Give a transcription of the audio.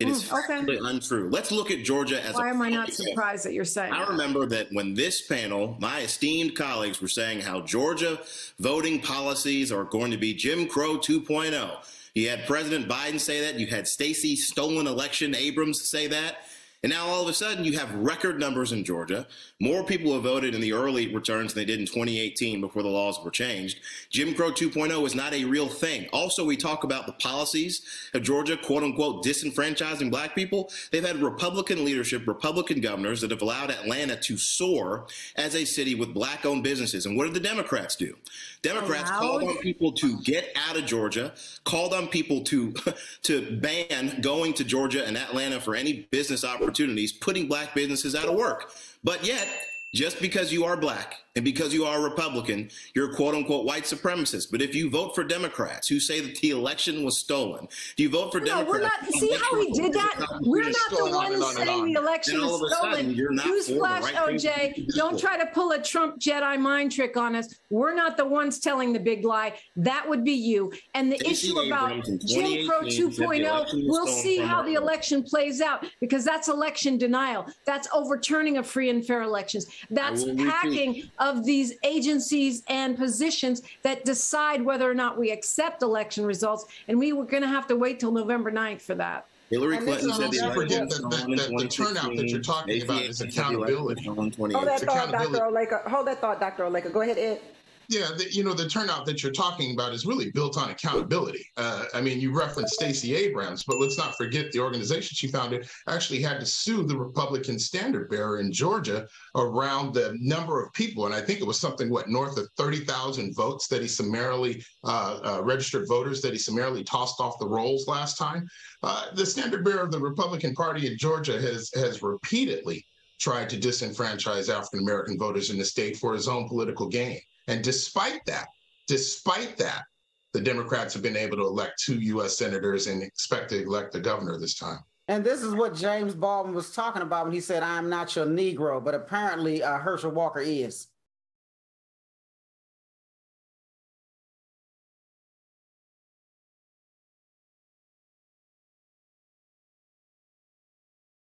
It is mm, okay. untrue. Let's look at Georgia as a Why am I not surprised that you're saying I that? remember that when this panel, my esteemed colleagues were saying how Georgia voting policies are going to be Jim Crow 2.0. You had President Biden say that. You had Stacey stolen election Abrams say that. And now all of a sudden you have record numbers in Georgia. More people have voted in the early returns than they did in 2018 before the laws were changed. Jim Crow 2.0 is not a real thing. Also, we talk about the policies of Georgia, quote unquote, disenfranchising black people. They've had Republican leadership, Republican governors that have allowed Atlanta to soar as a city with black owned businesses. And what did the Democrats do? Democrats allowed? called on people to get out of Georgia, called on people to, to ban going to Georgia and Atlanta for any business opportunities, putting black businesses out of work. But yet, just because you are black and because you are a Republican, you're a quote unquote white supremacist. But if you vote for Democrats who say that the election was stolen, do you vote for no, Democrats, we're not. See how he did that? We're not the ones saying the election was stolen. Newsflash, OJ, don't try to pull a Trump Jedi mind trick on us. We're not the ones telling the big lie. That would be you. And the issue about Jim Crow 2.0, we'll see how the election plays out because that's election denial. That's overturning of free and fair elections. That's packing of these agencies and positions that decide whether or not we accept election results. And we were going to have to wait till November 9th for that. Hillary Clinton said the, forget that, that, that the turnout that you're talking about is accountability. Hold that thought, Dr. Oleka. Hold that thought, Dr. Oleka. Go ahead, Ed. Yeah, the, you know, the turnout that you're talking about is really built on accountability. Uh, I mean, you referenced Stacey Abrams, but let's not forget the organization she founded actually had to sue the Republican standard bearer in Georgia around the number of people. And I think it was something, what, north of 30,000 votes that he summarily, uh, uh, registered voters that he summarily tossed off the rolls last time. Uh, the standard bearer of the Republican Party in Georgia has, has repeatedly tried to disenfranchise African American voters in the state for his own political gain. And despite that, despite that, the Democrats have been able to elect two U.S. senators and expect to elect a governor this time. And this is what James Baldwin was talking about when he said, I'm not your Negro, but apparently uh, Herschel Walker is.